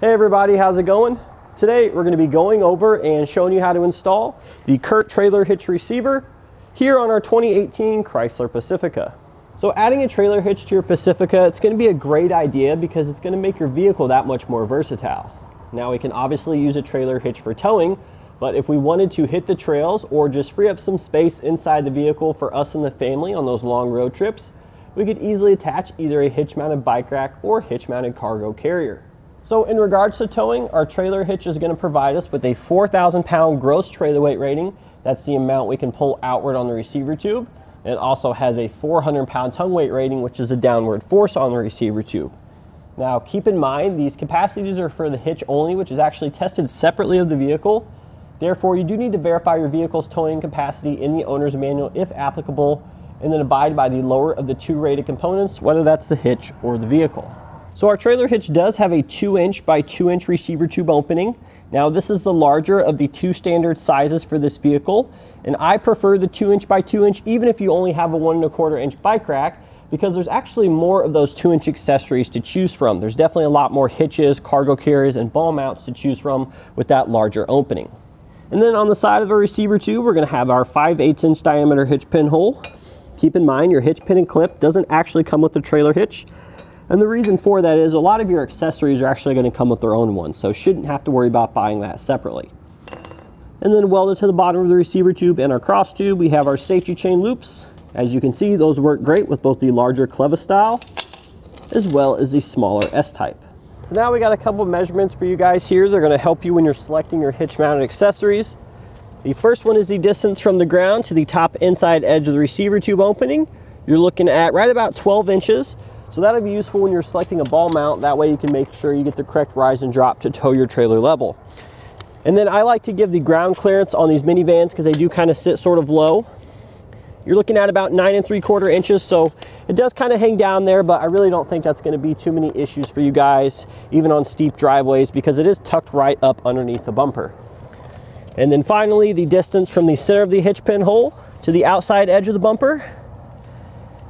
Hey everybody, how's it going? Today we're going to be going over and showing you how to install the CURT trailer hitch receiver here on our 2018 Chrysler Pacifica. So adding a trailer hitch to your Pacifica, it's going to be a great idea because it's going to make your vehicle that much more versatile. Now we can obviously use a trailer hitch for towing, but if we wanted to hit the trails or just free up some space inside the vehicle for us and the family on those long road trips, we could easily attach either a hitch mounted bike rack or hitch mounted cargo carrier. So in regards to towing, our trailer hitch is going to provide us with a 4,000 pound gross trailer weight rating. That's the amount we can pull outward on the receiver tube. It also has a 400 pound tongue weight rating, which is a downward force on the receiver tube. Now keep in mind, these capacities are for the hitch only, which is actually tested separately of the vehicle. Therefore, you do need to verify your vehicle's towing capacity in the owner's manual if applicable, and then abide by the lower of the two rated components, whether that's the hitch or the vehicle. So our trailer hitch does have a 2 inch by 2 inch receiver tube opening. Now this is the larger of the two standard sizes for this vehicle, and I prefer the 2 inch by 2 inch even if you only have a 1 and a quarter inch bike rack because there's actually more of those 2 inch accessories to choose from. There's definitely a lot more hitches, cargo carriers, and ball mounts to choose from with that larger opening. And then on the side of the receiver tube, we're going to have our 5 8 inch diameter hitch pin hole. Keep in mind your hitch pin and clip doesn't actually come with the trailer hitch. And the reason for that is a lot of your accessories are actually going to come with their own ones, so shouldn't have to worry about buying that separately. And then welded to the bottom of the receiver tube and our cross tube, we have our safety chain loops. As you can see, those work great with both the larger clevis style as well as the smaller S-type. So now we got a couple of measurements for you guys here. They're going to help you when you're selecting your hitch mounted accessories. The first one is the distance from the ground to the top inside edge of the receiver tube opening. You're looking at right about 12 inches. So that'll be useful when you're selecting a ball mount. That way you can make sure you get the correct rise and drop to tow your trailer level. And then I like to give the ground clearance on these minivans because they do kind of sit sort of low. You're looking at about nine and three quarter inches, so it does kind of hang down there, but I really don't think that's going to be too many issues for you guys, even on steep driveways, because it is tucked right up underneath the bumper. And then finally, the distance from the center of the hitch pin hole to the outside edge of the bumper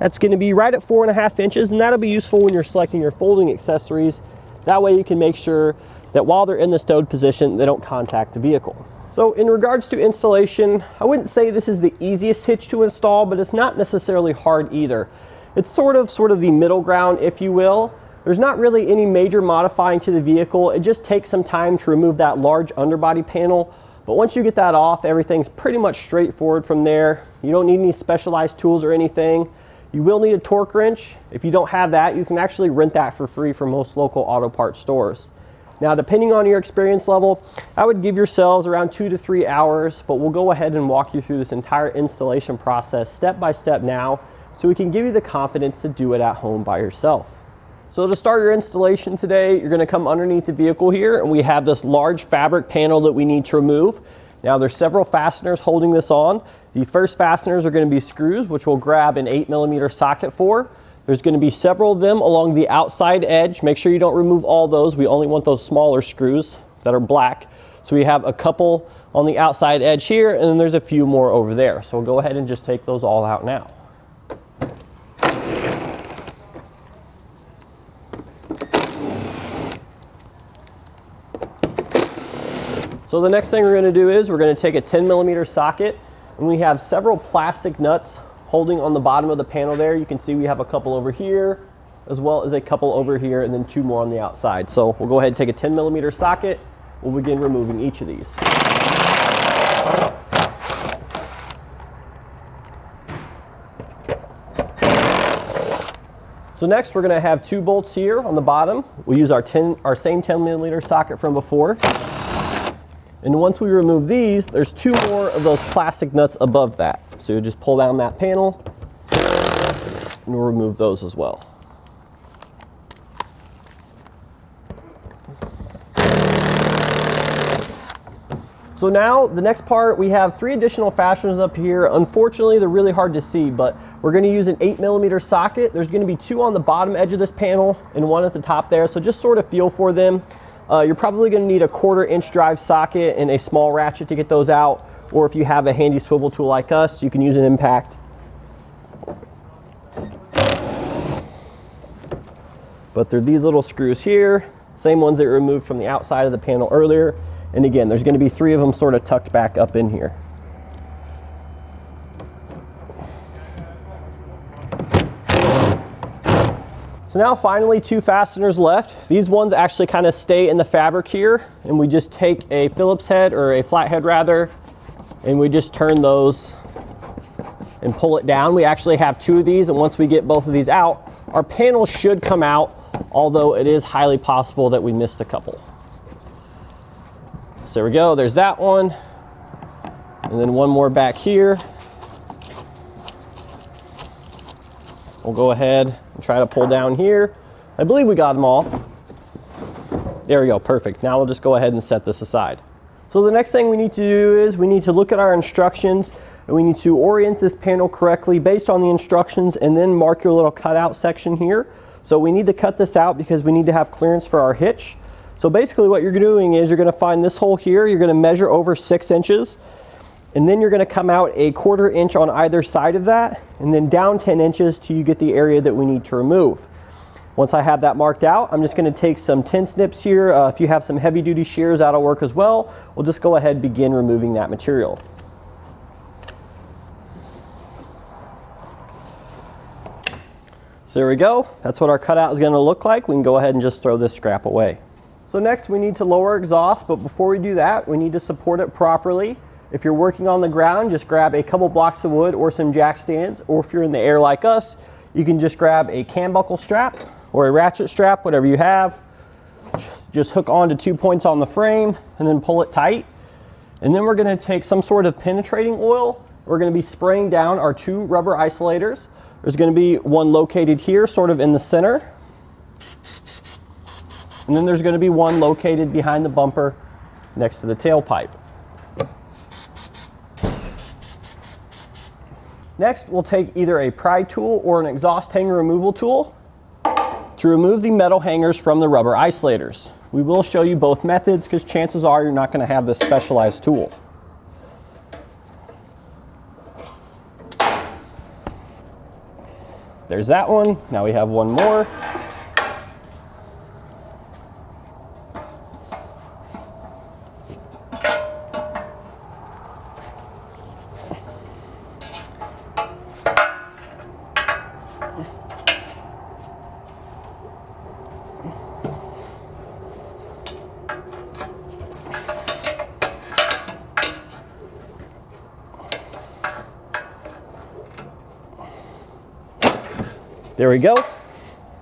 that's going to be right at four and a half inches, and that'll be useful when you're selecting your folding accessories. That way you can make sure that while they're in the stowed position, they don't contact the vehicle. So in regards to installation, I wouldn't say this is the easiest hitch to install, but it's not necessarily hard either. It's sort of sort of the middle ground, if you will. There's not really any major modifying to the vehicle. It just takes some time to remove that large underbody panel. But once you get that off, everything's pretty much straightforward from there. You don't need any specialized tools or anything. You will need a torque wrench. If you don't have that, you can actually rent that for free from most local auto parts stores. Now, depending on your experience level, I would give yourselves around two to three hours, but we'll go ahead and walk you through this entire installation process step by step now so we can give you the confidence to do it at home by yourself. So to start your installation today, you're gonna come underneath the vehicle here and we have this large fabric panel that we need to remove. Now there's several fasteners holding this on. The first fasteners are going to be screws, which we'll grab an 8 millimeter socket for. There's going to be several of them along the outside edge. Make sure you don't remove all those. We only want those smaller screws that are black. So we have a couple on the outside edge here, and then there's a few more over there. So we'll go ahead and just take those all out now. So the next thing we're going to do is we're going to take a 10 millimeter socket and we have several plastic nuts holding on the bottom of the panel there. You can see we have a couple over here as well as a couple over here and then two more on the outside. So we'll go ahead and take a 10 millimeter socket. We'll begin removing each of these. So next we're going to have two bolts here on the bottom. We'll use our, 10, our same 10 millimeter socket from before. And once we remove these, there's two more of those plastic nuts above that. So you just pull down that panel and we'll remove those as well. So now the next part, we have three additional fasteners up here. Unfortunately, they're really hard to see, but we're gonna use an eight millimeter socket. There's gonna be two on the bottom edge of this panel and one at the top there. So just sort of feel for them. Uh, you're probably going to need a quarter inch drive socket and a small ratchet to get those out. Or if you have a handy swivel tool like us, you can use an impact. But they're these little screws here. same ones that were removed from the outside of the panel earlier. And again, there's gonna be three of them sort of tucked back up in here. So now finally two fasteners left. These ones actually kind of stay in the fabric here and we just take a Phillips head or a flathead rather and we just turn those and pull it down. We actually have two of these and once we get both of these out, our panel should come out, although it is highly possible that we missed a couple. So there we go, there's that one. And then one more back here. We'll go ahead and try to pull down here. I believe we got them all. There we go, perfect. Now we'll just go ahead and set this aside. So the next thing we need to do is we need to look at our instructions and we need to orient this panel correctly based on the instructions and then mark your little cutout section here. So we need to cut this out because we need to have clearance for our hitch. So basically what you're doing is you're gonna find this hole here, you're gonna measure over six inches and then you're gonna come out a quarter inch on either side of that, and then down 10 inches till you get the area that we need to remove. Once I have that marked out, I'm just gonna take some tin snips here. Uh, if you have some heavy duty shears, that'll work as well. We'll just go ahead and begin removing that material. So there we go. That's what our cutout is gonna look like. We can go ahead and just throw this scrap away. So next we need to lower exhaust, but before we do that, we need to support it properly. If you're working on the ground, just grab a couple blocks of wood or some jack stands, or if you're in the air like us, you can just grab a cam buckle strap or a ratchet strap, whatever you have. Just hook onto two points on the frame and then pull it tight. And then we're gonna take some sort of penetrating oil. We're gonna be spraying down our two rubber isolators. There's gonna be one located here, sort of in the center. And then there's gonna be one located behind the bumper next to the tailpipe. Next, we'll take either a pry tool or an exhaust hanger removal tool to remove the metal hangers from the rubber isolators. We will show you both methods because chances are you're not going to have this specialized tool. There's that one. Now we have one more. There we go.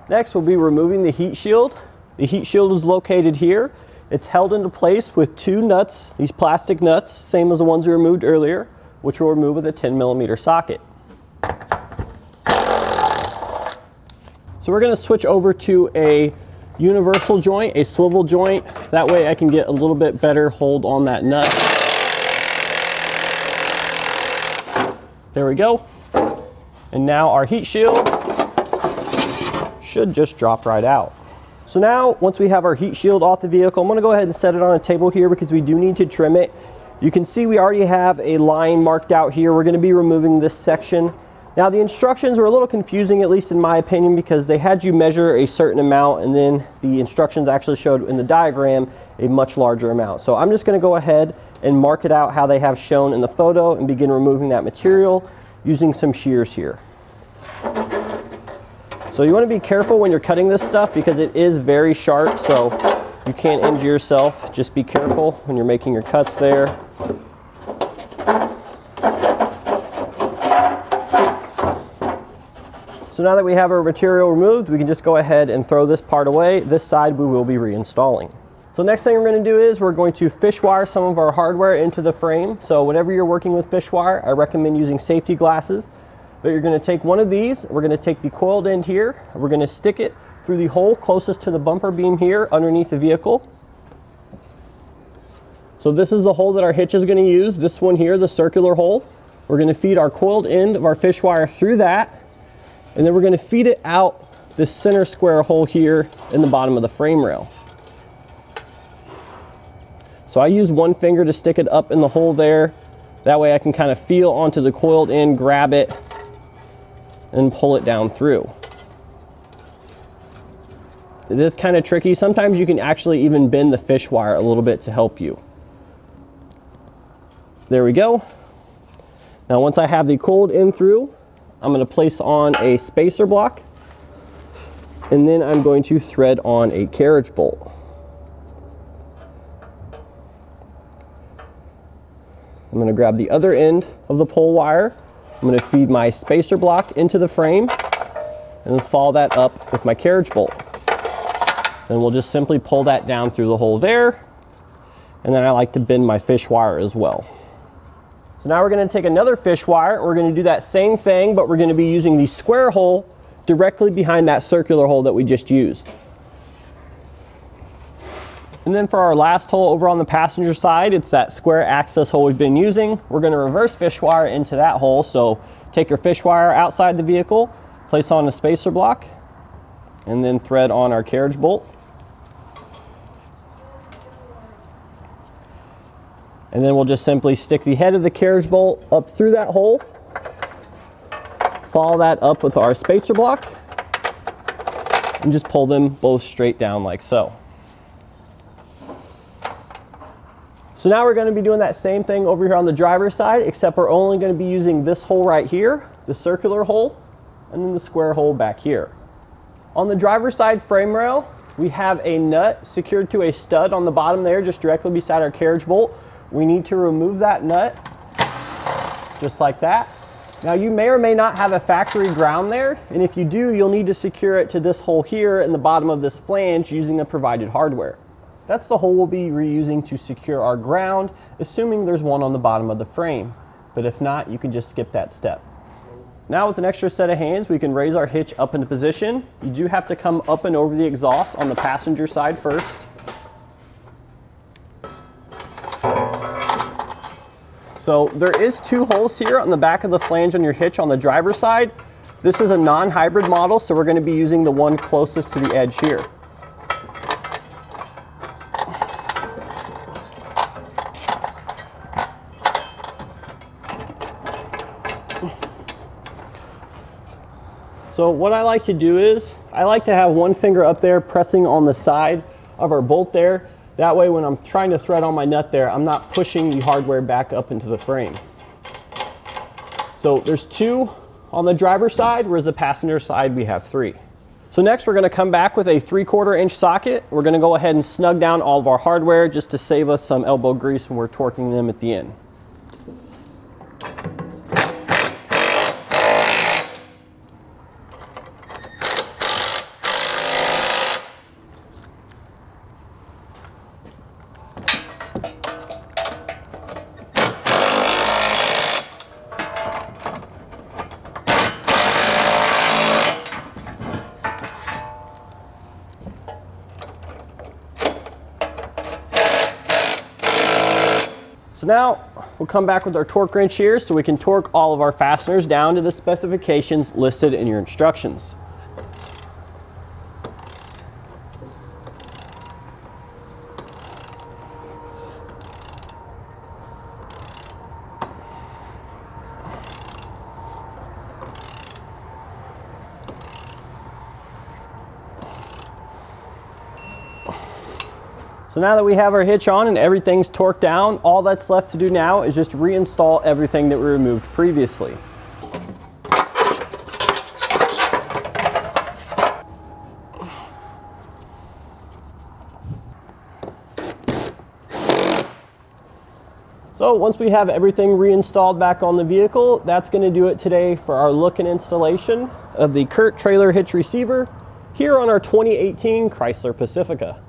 Next, we'll be removing the heat shield. The heat shield is located here. It's held into place with two nuts, these plastic nuts, same as the ones we removed earlier, which we'll remove with a 10 millimeter socket. So we're gonna switch over to a universal joint, a swivel joint. That way I can get a little bit better hold on that nut. There we go. And now our heat shield should just drop right out. So now, once we have our heat shield off the vehicle, I'm gonna go ahead and set it on a table here because we do need to trim it. You can see we already have a line marked out here. We're gonna be removing this section. Now the instructions were a little confusing, at least in my opinion, because they had you measure a certain amount and then the instructions actually showed in the diagram a much larger amount. So I'm just gonna go ahead and mark it out how they have shown in the photo and begin removing that material using some shears here. So you want to be careful when you're cutting this stuff because it is very sharp, so you can't injure yourself. Just be careful when you're making your cuts there. So now that we have our material removed, we can just go ahead and throw this part away. This side we will be reinstalling. So next thing we're going to do is we're going to fish wire some of our hardware into the frame. So whenever you're working with fish wire, I recommend using safety glasses. But you're going to take one of these, we're going to take the coiled end here, we're going to stick it through the hole closest to the bumper beam here underneath the vehicle. So this is the hole that our hitch is going to use, this one here, the circular hole. We're going to feed our coiled end of our fish wire through that, and then we're going to feed it out this center square hole here in the bottom of the frame rail. So I use one finger to stick it up in the hole there. That way I can kind of feel onto the coiled end, grab it, and pull it down through. It is kind of tricky. Sometimes you can actually even bend the fish wire a little bit to help you. There we go. Now once I have the cold in through, I'm going to place on a spacer block and then I'm going to thread on a carriage bolt. I'm going to grab the other end of the pole wire. I'm going to feed my spacer block into the frame and then follow that up with my carriage bolt. Then we'll just simply pull that down through the hole there. And then I like to bend my fish wire as well. So now we're going to take another fish wire. We're going to do that same thing, but we're going to be using the square hole directly behind that circular hole that we just used. And then for our last hole over on the passenger side, it's that square access hole we've been using. We're gonna reverse fish wire into that hole. So take your fish wire outside the vehicle, place on a spacer block, and then thread on our carriage bolt. And then we'll just simply stick the head of the carriage bolt up through that hole Follow that up with our spacer block and just pull them both straight down like so. So now we're going to be doing that same thing over here on the driver's side, except we're only going to be using this hole right here, the circular hole, and then the square hole back here. On the driver's side frame rail, we have a nut secured to a stud on the bottom there, just directly beside our carriage bolt. We need to remove that nut, just like that. Now you may or may not have a factory ground there, and if you do, you'll need to secure it to this hole here in the bottom of this flange using the provided hardware. That's the hole we'll be reusing to secure our ground, assuming there's one on the bottom of the frame. But if not, you can just skip that step. Now with an extra set of hands, we can raise our hitch up into position. You do have to come up and over the exhaust on the passenger side first. So there is two holes here on the back of the flange on your hitch on the driver's side. This is a non-hybrid model, so we're gonna be using the one closest to the edge here. So what I like to do is, I like to have one finger up there pressing on the side of our bolt there that way when I'm trying to thread on my nut there, I'm not pushing the hardware back up into the frame. So there's two on the driver's side, whereas the passenger side we have three. So next we're gonna come back with a three quarter inch socket. We're gonna go ahead and snug down all of our hardware just to save us some elbow grease when we're torquing them at the end. Now we'll come back with our torque wrench here so we can torque all of our fasteners down to the specifications listed in your instructions. So now that we have our hitch on and everything's torqued down, all that's left to do now is just reinstall everything that we removed previously. So once we have everything reinstalled back on the vehicle, that's going to do it today for our look and installation of the CURT trailer hitch receiver here on our 2018 Chrysler Pacifica.